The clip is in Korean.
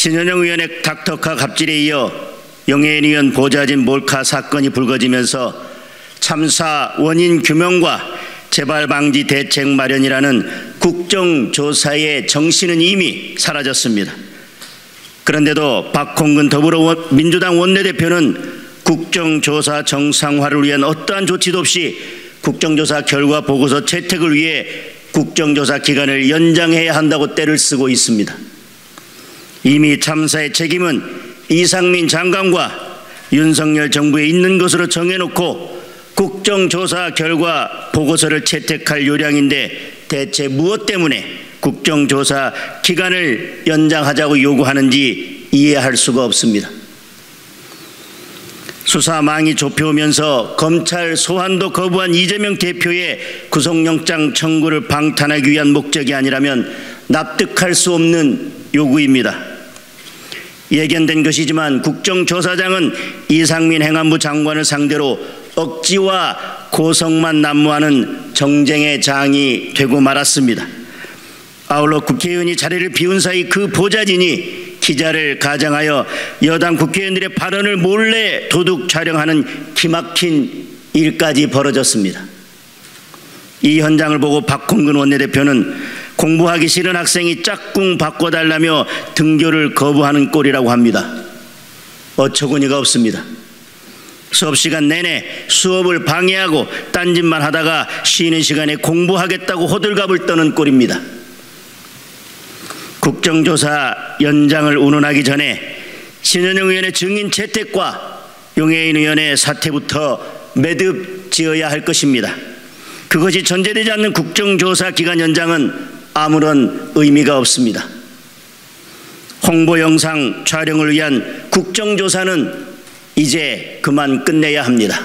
신현영 의원의 닥터카 갑질에 이어 영예인 의원 보좌진 몰카 사건이 불거지면서 참사 원인 규명과 재발 방지 대책 마련이라는 국정조사의 정신은 이미 사라졌습니다. 그런데도 박홍근 더불어민주당 원내대표는 국정조사 정상화를 위한 어떠한 조치도 없이 국정조사 결과 보고서 채택을 위해 국정조사 기간을 연장해야 한다고 때를 쓰고 있습니다. 이미 참사의 책임은 이상민 장관과 윤석열 정부에 있는 것으로 정해놓고 국정조사 결과 보고서를 채택할 요량인데 대체 무엇 때문에 국정조사 기간을 연장하자고 요구하는지 이해할 수가 없습니다. 수사망이 좁혀오면서 검찰 소환도 거부한 이재명 대표의 구속영장 청구를 방탄하기 위한 목적이 아니라면 납득할 수 없는 요구입니다. 예견된 것이지만 국정조사장은 이상민 행안부 장관을 상대로 억지와 고성만 난무하는 정쟁의 장이 되고 말았습니다. 아울러 국회의원이 자리를 비운 사이 그 보좌진이 기자를 가장하여 여당 국회의원들의 발언을 몰래 도둑 촬영하는 기막힌 일까지 벌어졌습니다. 이 현장을 보고 박홍근 원내대표는 공부하기 싫은 학생이 짝꿍 바꿔달라며 등교를 거부하는 꼴이라고 합니다. 어처구니가 없습니다. 수업 시간 내내 수업을 방해하고 딴짓만 하다가 쉬는 시간에 공부하겠다고 호들갑을 떠는 꼴입니다. 국정조사 연장을 운운하기 전에 신현영 의원의 증인 채택과 용해인 의원의 사퇴부터 매듭 지어야 할 것입니다. 그것이 전제되지 않는 국정조사 기간 연장은 아무런 의미가 없습니다. 홍보 영상 촬영을 위한 국정조사는 이제 그만 끝내야 합니다.